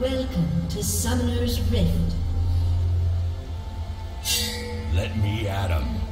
Welcome to Summoner's Rift. Let me at him.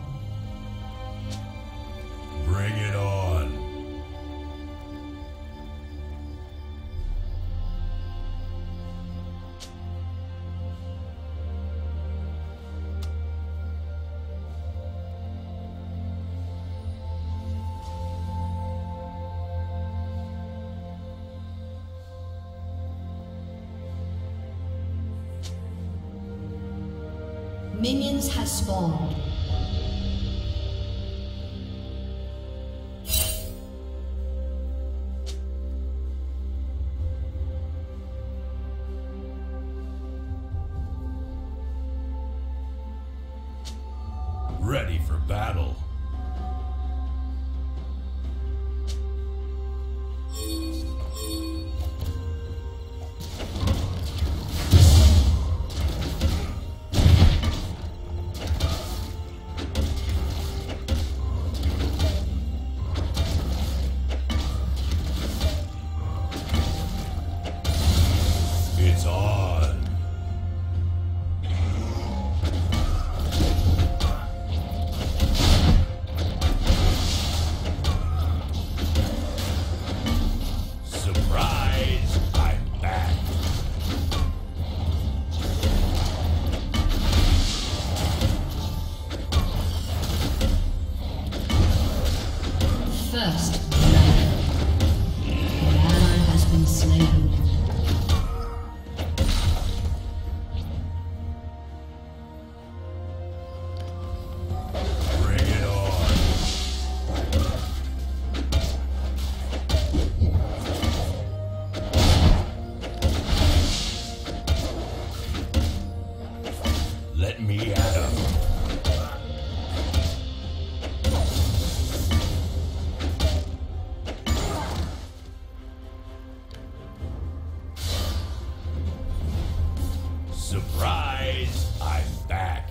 Surprise! I'm back.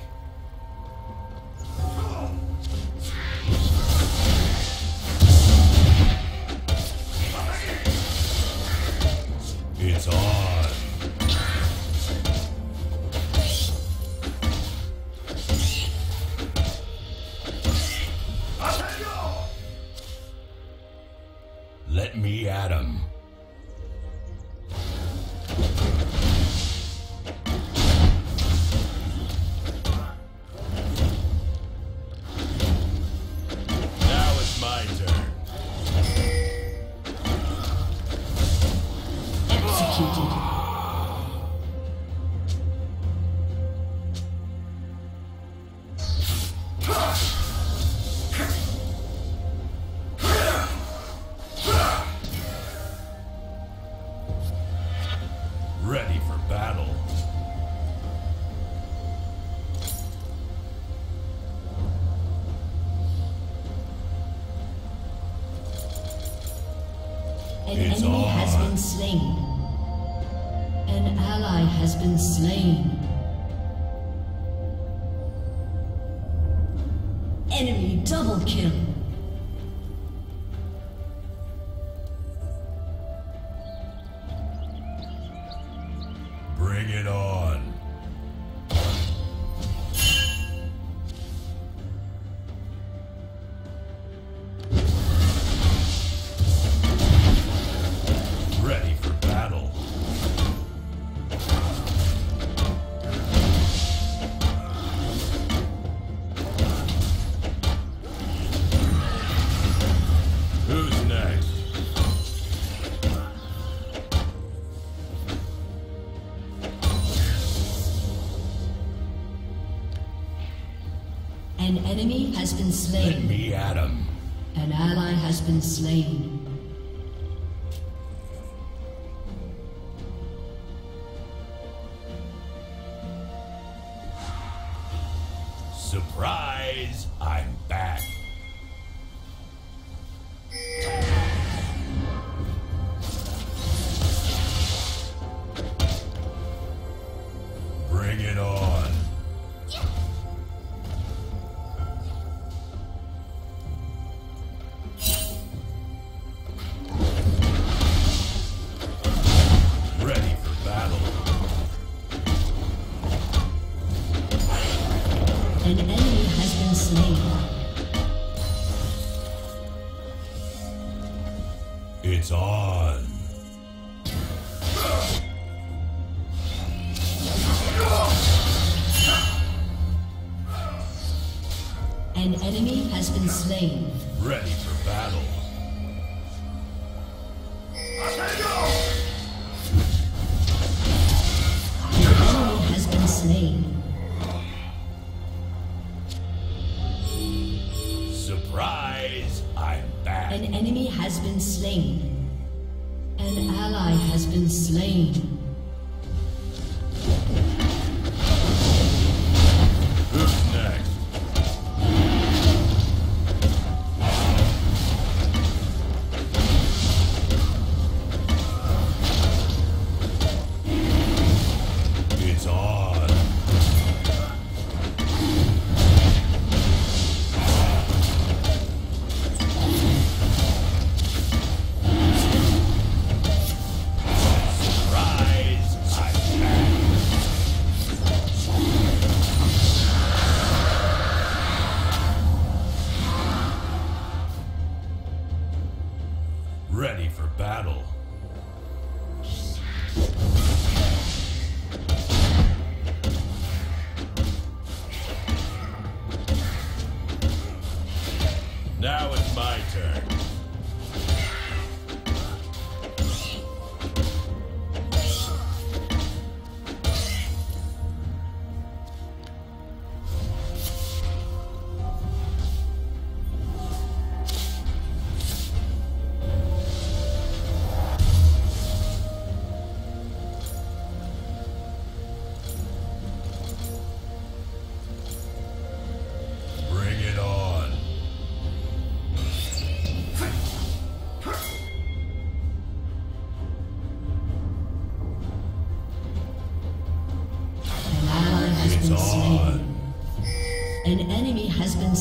slain. An ally has been slain. Enemy double kill. slain.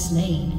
Slain.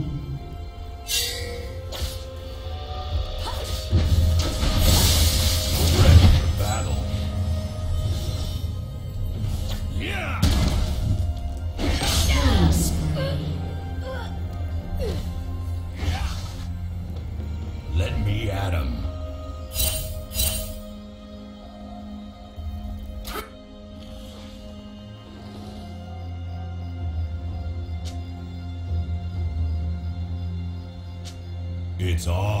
is all.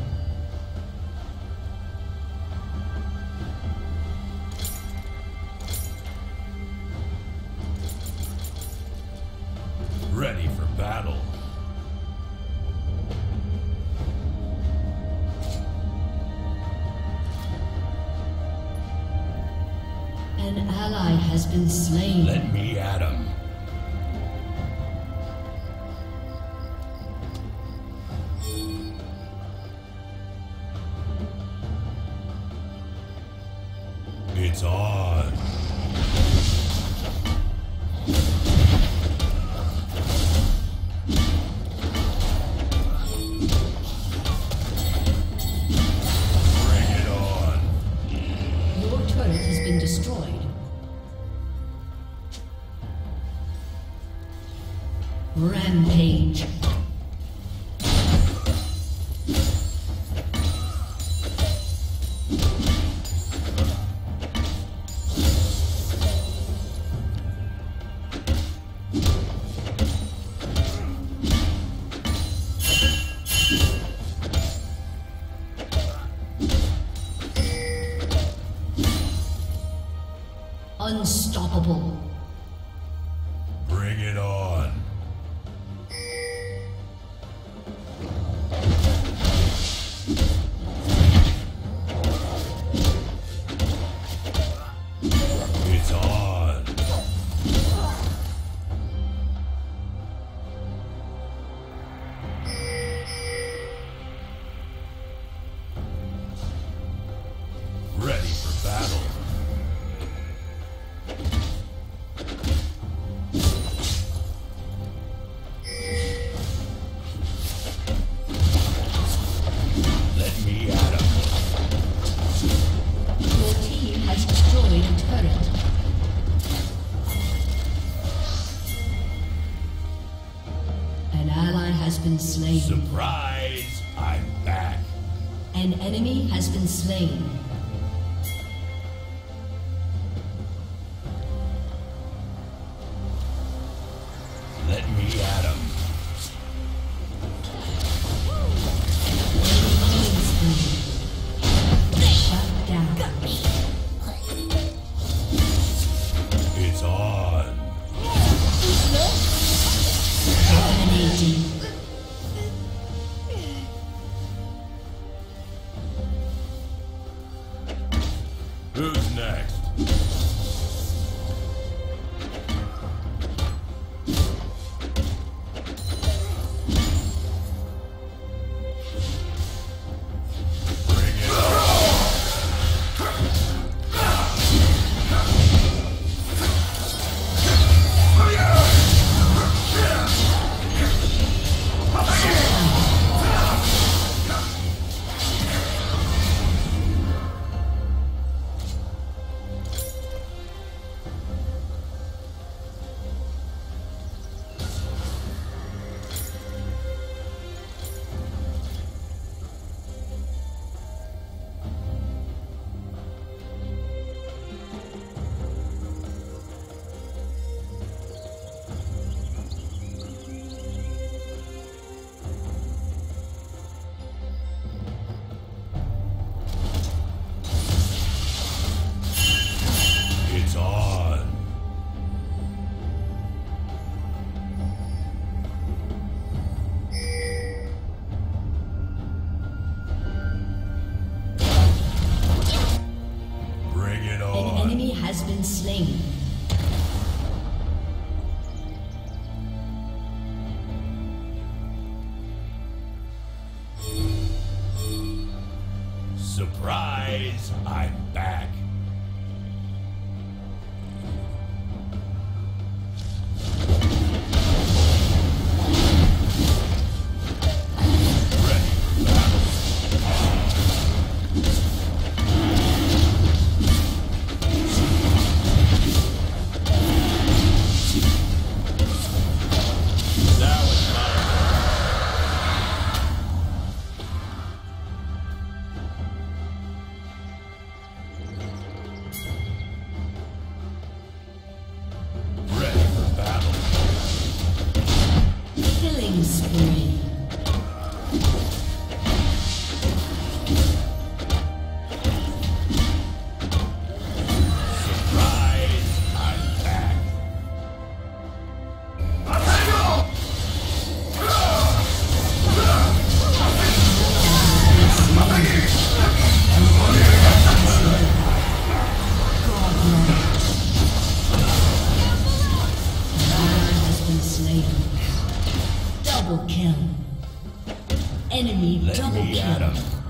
Unstoppable. Has been slain. Double kill. Enemy Let double kill.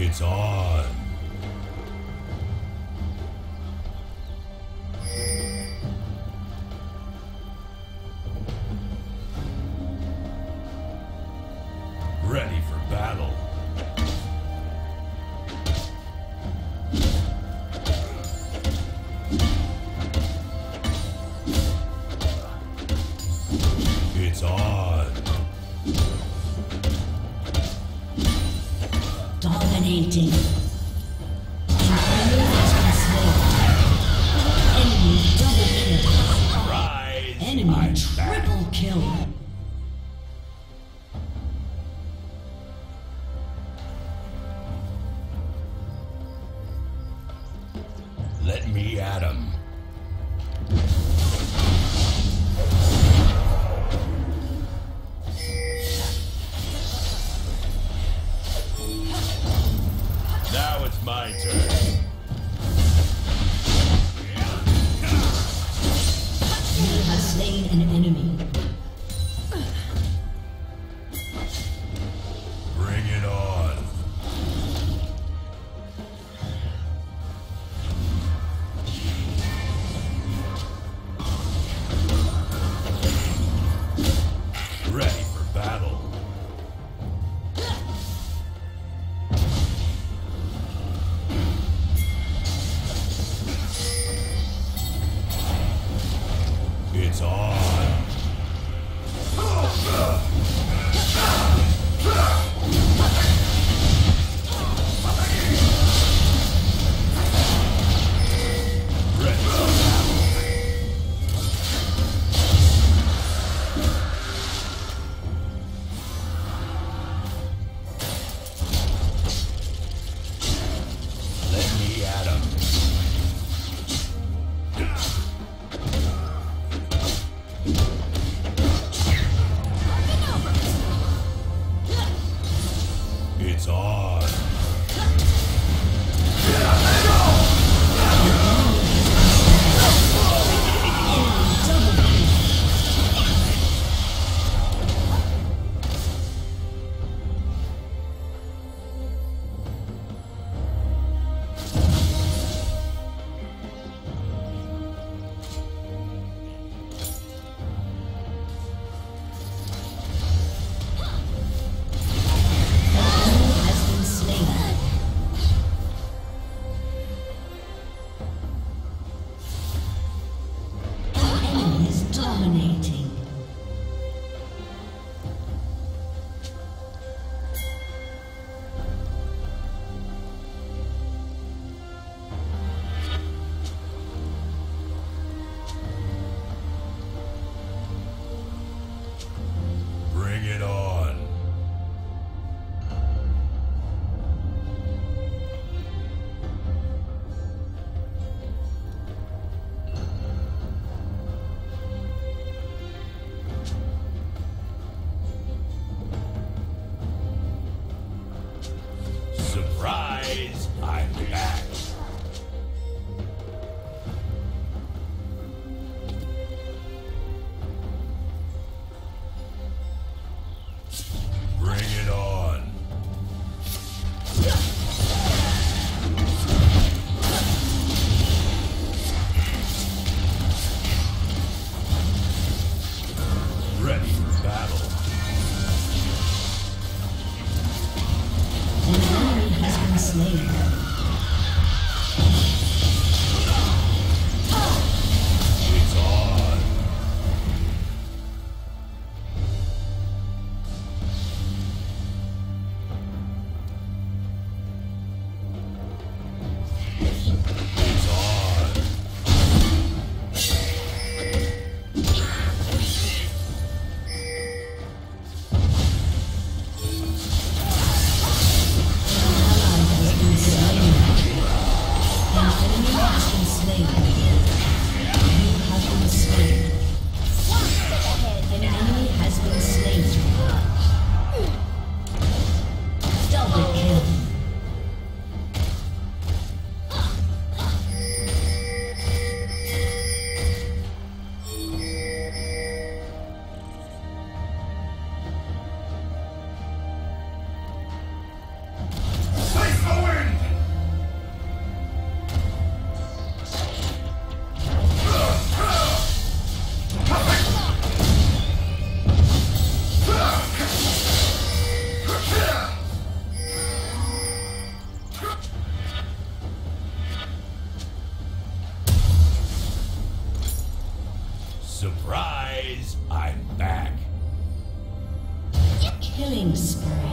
It's on. you know. battle. An enemy has been slain. Killing.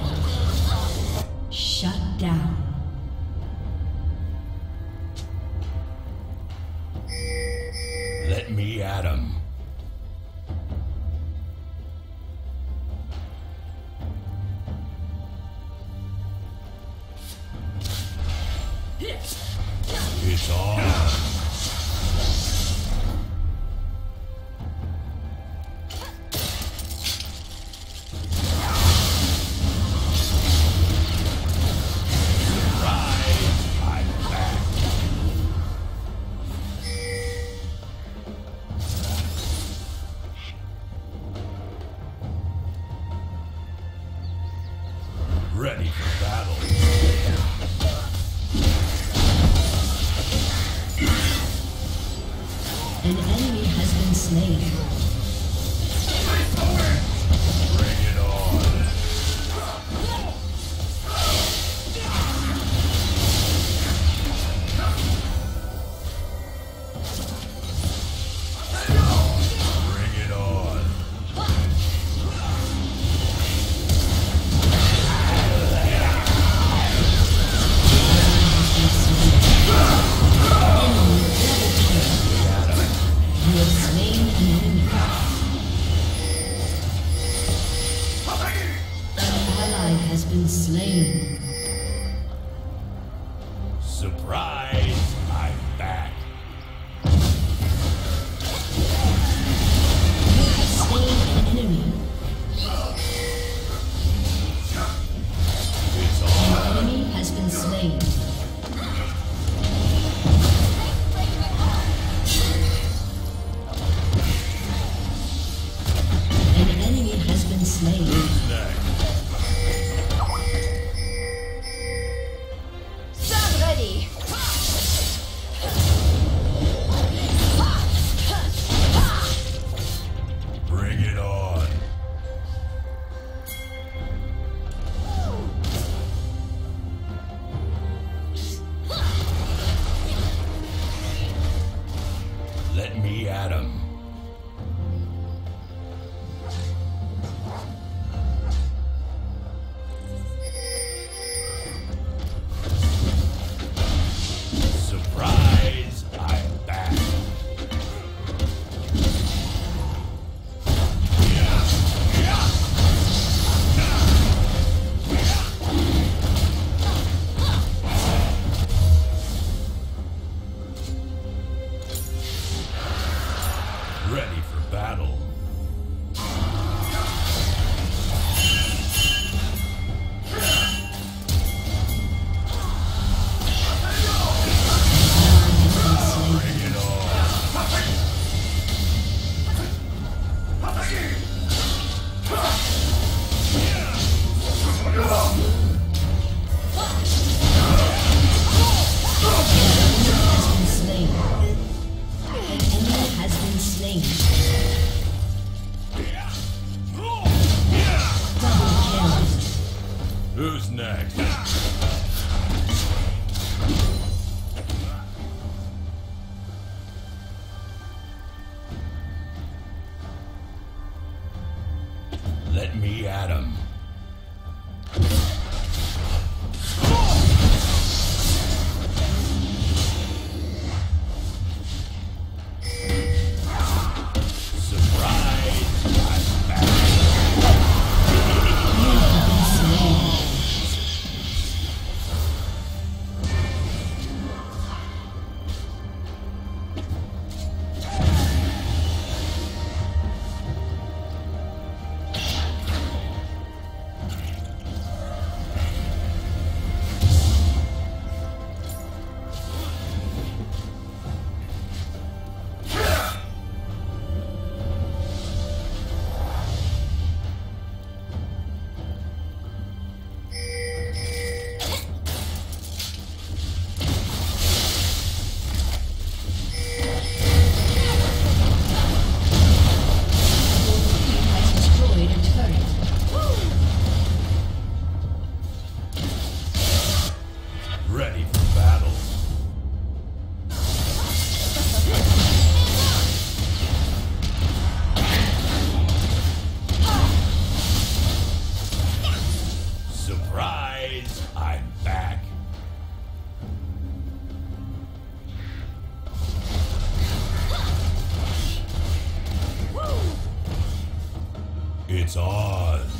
It's on.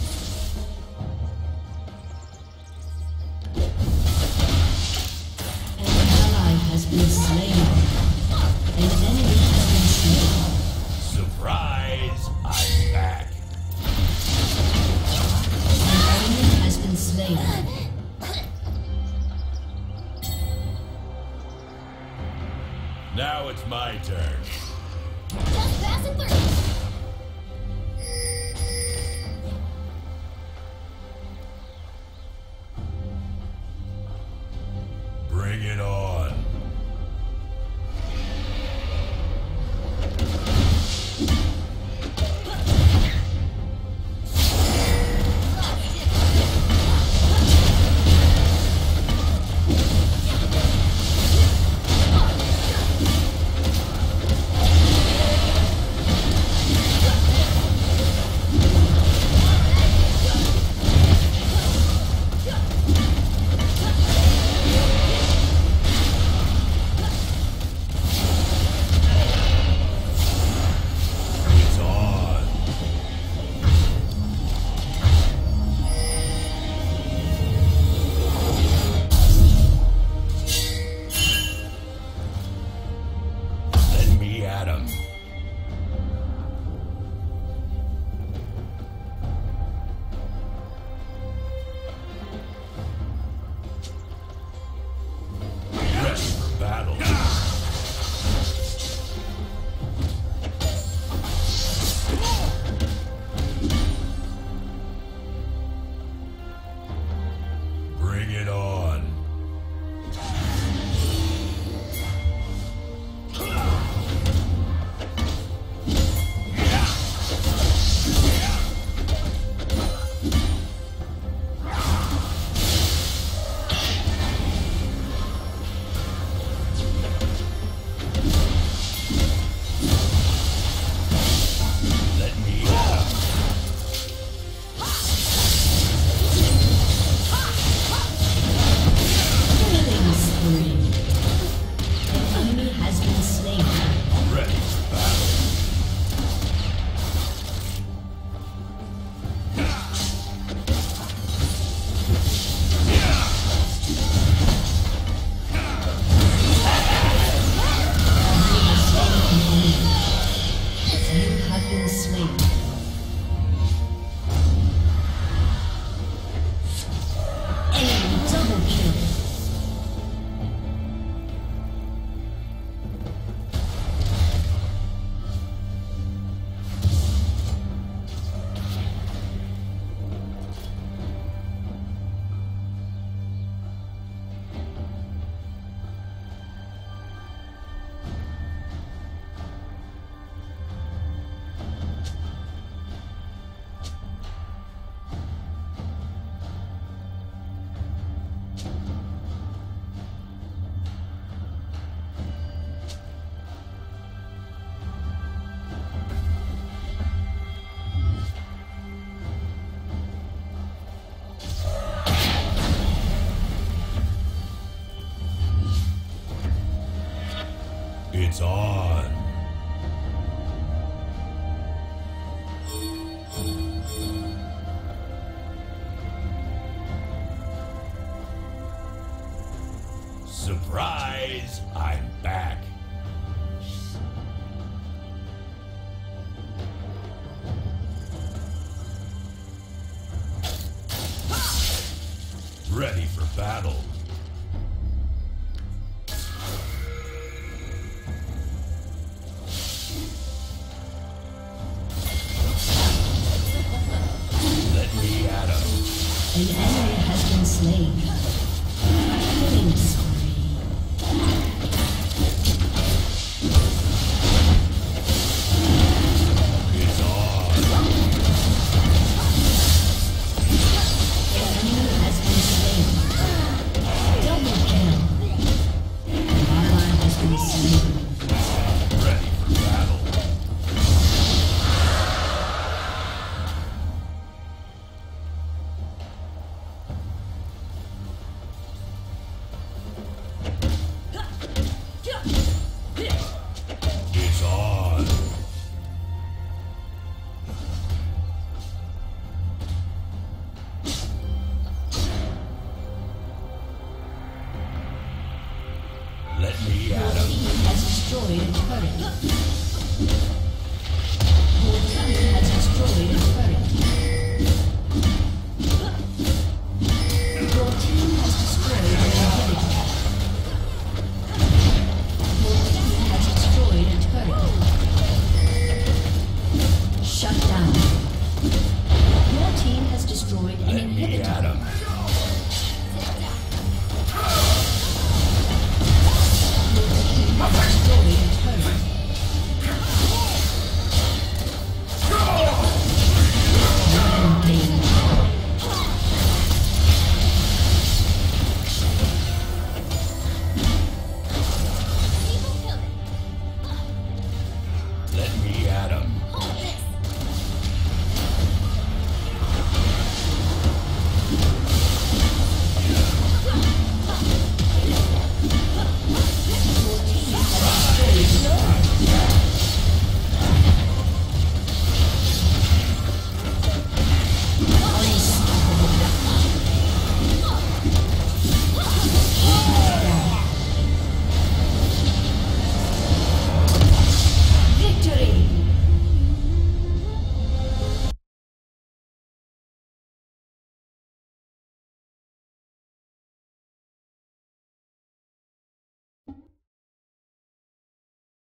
It's on.